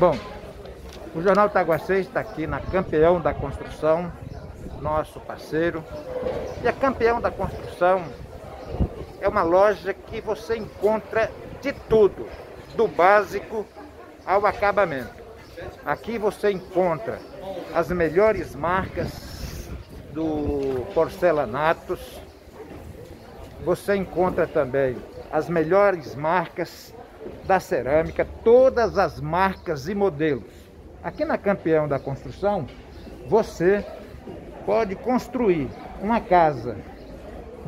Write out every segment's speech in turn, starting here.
Bom, o Jornal Taguacês está aqui na Campeão da Construção, nosso parceiro. E a Campeão da Construção é uma loja que você encontra de tudo, do básico ao acabamento. Aqui você encontra as melhores marcas do porcelanatos. Você encontra também as melhores marcas da cerâmica, todas as marcas e modelos. Aqui na Campeão da Construção, você pode construir uma casa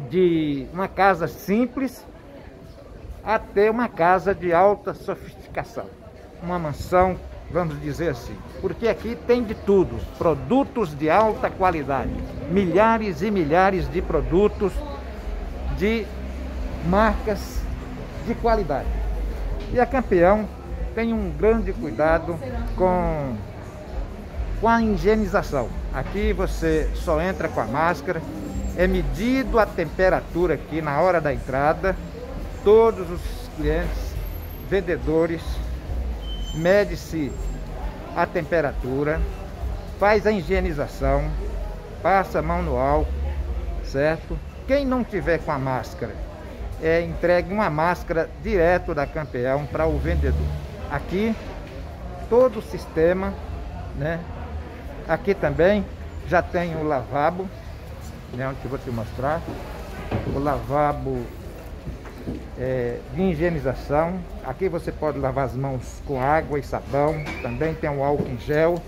de uma casa simples até uma casa de alta sofisticação, uma mansão, vamos dizer assim. Porque aqui tem de tudo, produtos de alta qualidade, milhares e milhares de produtos de marcas de qualidade. E a Campeão tem um grande cuidado com, com a higienização. Aqui você só entra com a máscara, é medido a temperatura aqui na hora da entrada. Todos os clientes, vendedores, mede-se a temperatura, faz a higienização, passa a mão no álcool, certo? Quem não tiver com a máscara, é entregue uma máscara direto da campeão para o vendedor. Aqui, todo o sistema, né? Aqui também já tem o lavabo, né? Onde eu vou te mostrar. O lavabo é, de higienização. Aqui você pode lavar as mãos com água e sabão. Também tem o álcool em gel.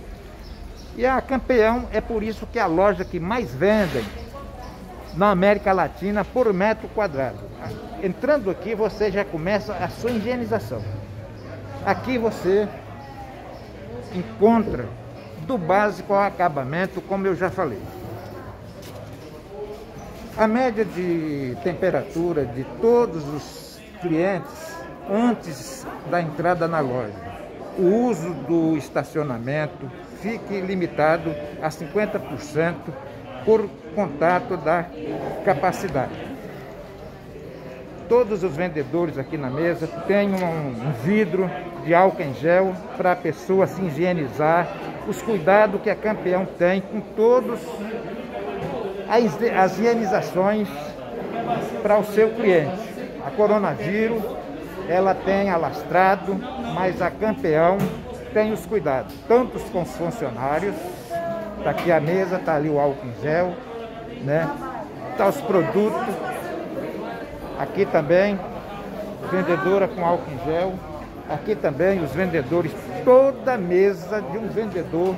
E a Campeão é por isso que é a loja que mais vendem na América Latina por metro quadrado. Entrando aqui, você já começa a sua higienização. Aqui você encontra do básico ao acabamento, como eu já falei. A média de temperatura de todos os clientes antes da entrada na loja. O uso do estacionamento fique limitado a 50% por contato da capacidade. Todos os vendedores aqui na mesa têm um, vidro de álcool em gel para a pessoa se higienizar, os cuidados que a campeão tem com todos as, higienizações para o seu cliente. A coronavírus, ela tem alastrado, mas a campeão tem os cuidados, tanto com os funcionários, Está aqui a mesa, está ali o álcool em gel, né? Tá os produtos. Aqui também, vendedora com álcool em gel. Aqui também os vendedores, toda mesa de um vendedor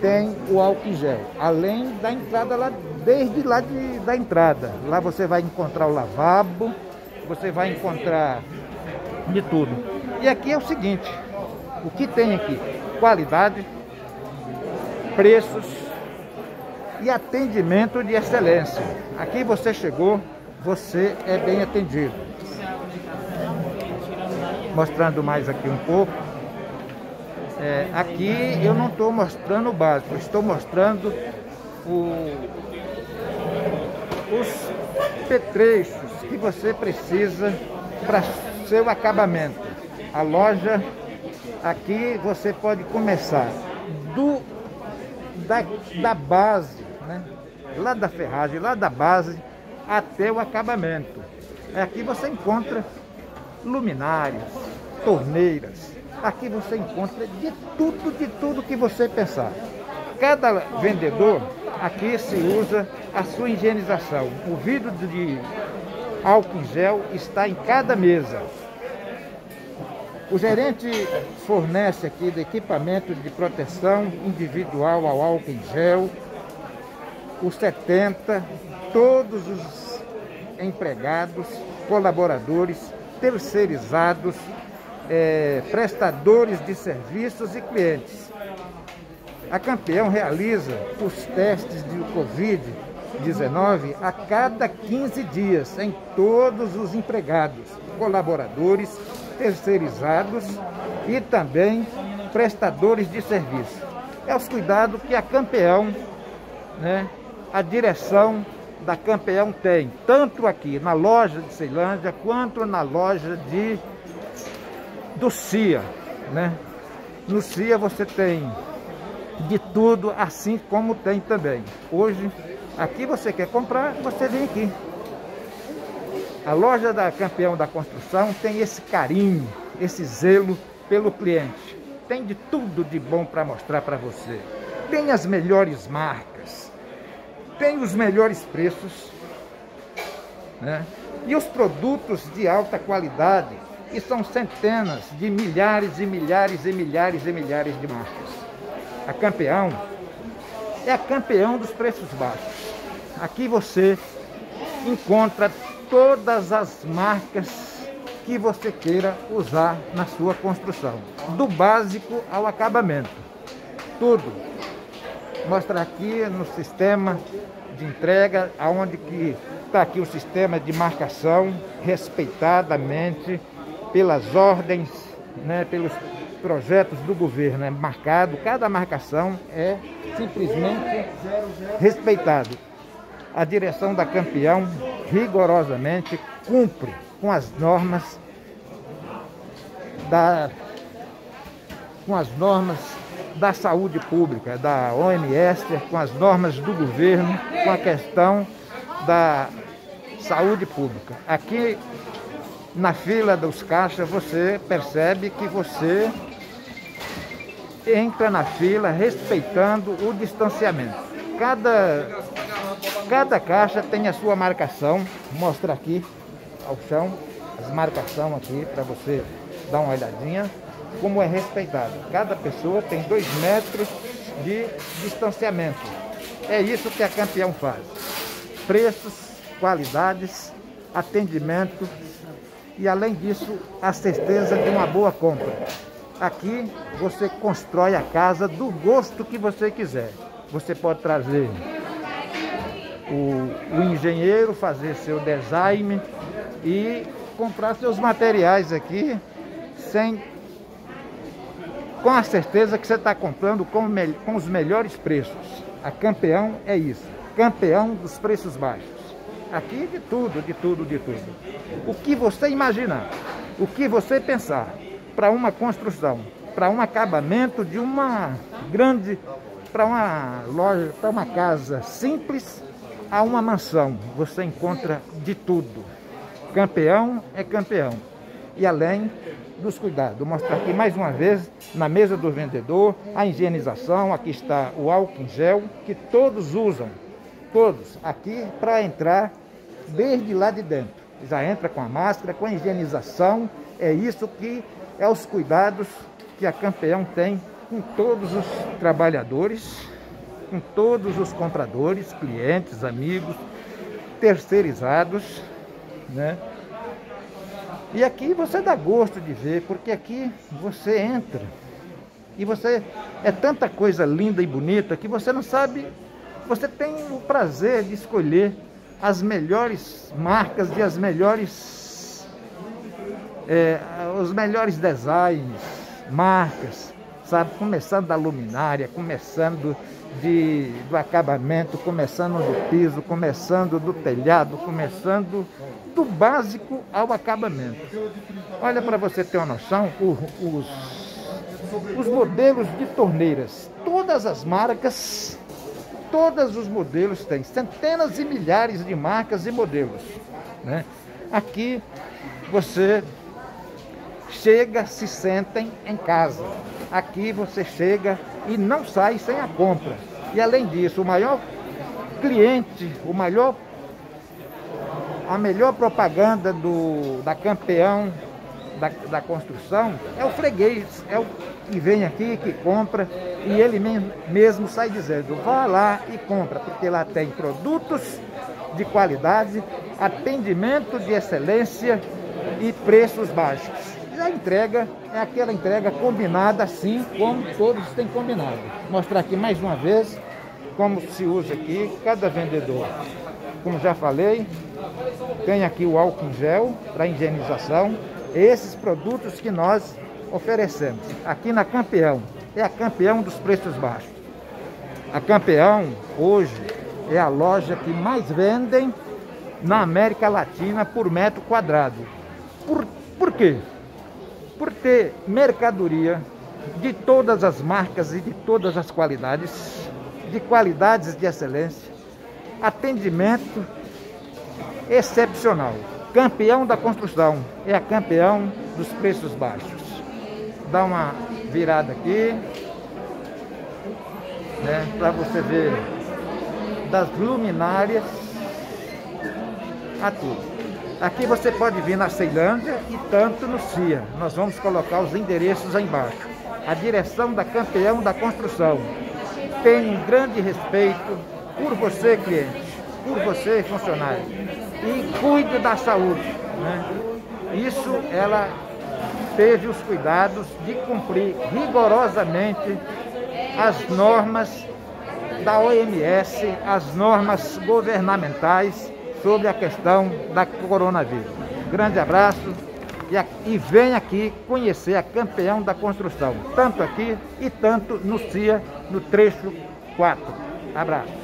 tem o álcool em gel. Além da entrada lá, desde lá de, da entrada. Lá você vai encontrar o lavabo, você vai encontrar de tudo. E aqui é o seguinte, o que tem aqui? Qualidade, preços e atendimento de excelência. Aqui você chegou, você é bem atendido. Mostrando mais aqui um pouco. É, aqui eu não estou mostrando o básico, estou mostrando o, os petrechos que você precisa para seu acabamento. A loja aqui você pode começar do da, da base, né? lá da ferragem, lá da base até o acabamento. Aqui você encontra luminárias, torneiras. Aqui você encontra de tudo, de tudo que você pensar. Cada vendedor aqui se usa a sua higienização. O vidro de álcool em gel está em cada mesa. O gerente fornece aqui de equipamento de proteção individual ao álcool em gel, os 70, todos os empregados, colaboradores, terceirizados, é, prestadores de serviços e clientes. A Campeão realiza os testes de Covid-19 a cada 15 dias em todos os empregados, colaboradores terceirizados e também prestadores de serviço. É os cuidados que a Campeão, né, a direção da Campeão tem, tanto aqui na loja de Ceilândia quanto na loja de do CIA, né? No CIA você tem de tudo, assim como tem também. Hoje, aqui você quer comprar, você vem aqui. A loja da Campeão da Construção tem esse carinho, esse zelo pelo cliente. Tem de tudo de bom para mostrar para você. Tem as melhores marcas, tem os melhores preços, né? E os produtos de alta qualidade, que são centenas de milhares e milhares e milhares e milhares de marcas. A Campeão é a campeão dos preços baixos. Aqui você encontra todas as marcas que você queira usar na sua construção, do básico ao acabamento. Tudo. Mostra aqui no sistema de entrega, aonde que está aqui o sistema de marcação, respeitadamente pelas ordens, né, pelos projetos do governo, é marcado, cada marcação é simplesmente respeitado. A direção da campeão rigorosamente cumpre com as normas da com as normas da saúde pública, da OMS, com as normas do governo, com a questão da saúde pública. Aqui na fila dos caixas você percebe que você entra na fila respeitando o distanciamento. Cada, cada caixa tem a sua marcação, mostra aqui ao chão, as marcações aqui para você dar uma olhadinha como é respeitado. Cada pessoa tem dois metros de distanciamento. É isso que a campeão faz. Preços, qualidades, atendimento e além disso a certeza de uma boa compra. Aqui você constrói a casa do gosto que você quiser. Você pode trazer o, o engenheiro, fazer seu design e comprar seus materiais aqui sem com a certeza que você está comprando com, com os melhores preços. A campeão é isso, campeão dos preços baixos. Aqui de tudo, de tudo, de tudo. O que você imaginar, o que você pensar para uma construção, para um acabamento de uma grande, para uma loja, para uma casa simples, a uma mansão, você encontra de tudo. Campeão é campeão. E além dos cuidados. Mostrar aqui mais uma vez, na mesa do vendedor, a higienização. Aqui está o álcool em gel, que todos usam. Todos. Aqui para entrar desde lá de dentro. Já entra com a máscara, com a higienização. É isso que é os cuidados que a Campeão tem com todos os trabalhadores, com todos os compradores, clientes, amigos, terceirizados, né? E aqui você dá gosto de ver, porque aqui você entra e você é tanta coisa linda e bonita que você não sabe, você tem o prazer de escolher as melhores marcas e as melhores é, os melhores designs, marcas, sabe? Começando da luminária, começando de, do acabamento, começando do piso, começando do telhado, começando do básico ao acabamento. Olha para você ter uma noção, o, os, os modelos de torneiras, todas as marcas, todos os modelos têm, centenas e milhares de marcas e modelos. Né? Aqui você chega, se sentem em casa. Aqui você chega e não sai sem a compra. E além disso, o maior cliente, o maior, a melhor propaganda do, da campeão da, da construção é o freguês, é o que vem aqui, que compra, e ele mesmo sai dizendo, vá lá e compra, porque lá tem produtos de qualidade, atendimento de excelência e preços baixos. E a entrega é aquela entrega combinada assim como todos têm combinado. Mostrar aqui mais uma vez como se usa aqui cada vendedor. Como já falei, tem aqui o álcool em gel para higienização. Esses produtos que nós oferecemos aqui na Campeão. É a Campeão dos preços baixos. A Campeão hoje é a loja que mais vendem na América Latina por metro quadrado. Por, por quê? Por ter mercadoria de todas as marcas e de todas as qualidades, de qualidades de excelência, atendimento excepcional. Campeão da construção, é a campeão dos preços baixos. Dá uma virada aqui, né, para você ver das luminárias a tudo. Aqui você pode vir na Ceilândia e tanto no CIA. Nós vamos colocar os endereços aí embaixo. A direção da campeão da construção. Tem um grande respeito por você, cliente, por você, funcionário. E cuide da saúde. Né? Isso ela teve os cuidados de cumprir rigorosamente as normas da OMS, as normas governamentais sobre a questão da coronavírus. Grande abraço e, e vem aqui conhecer a campeão da construção, tanto aqui e tanto no CIA, no trecho 4. Abraço.